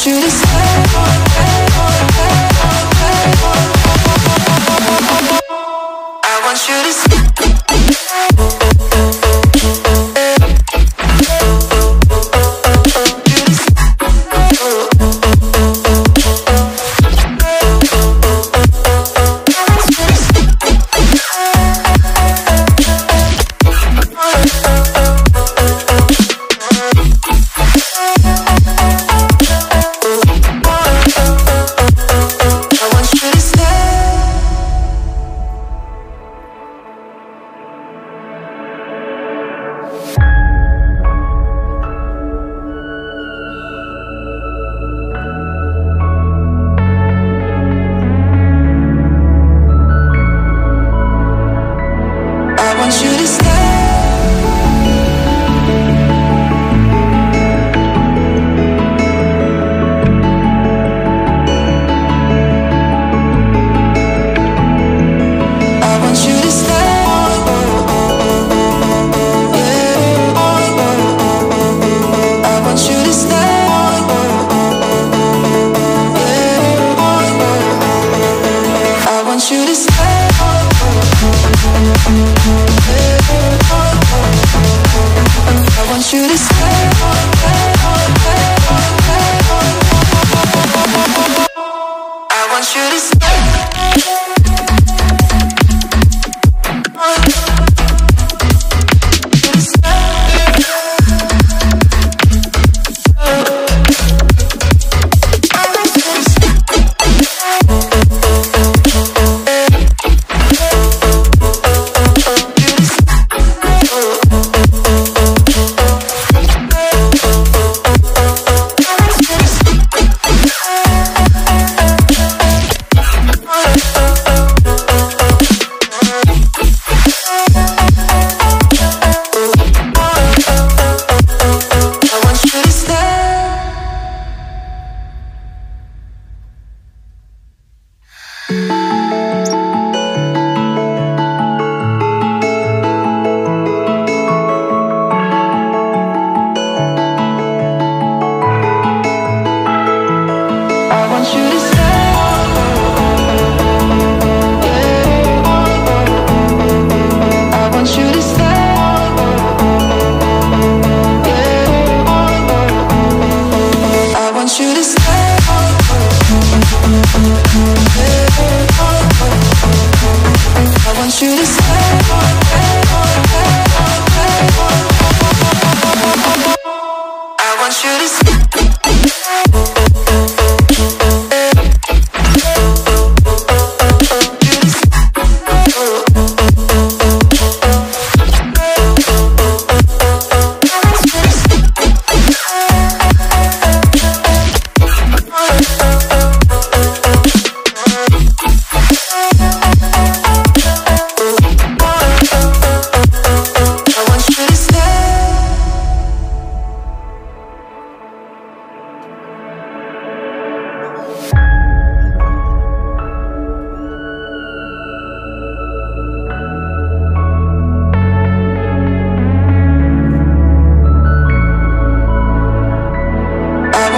should have I want you to stay.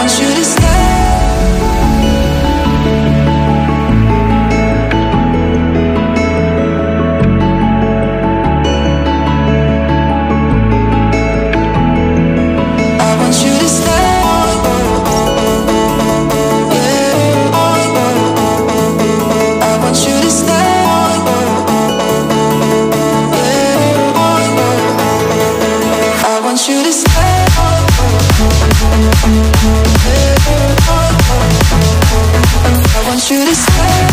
want you to stay. Hey.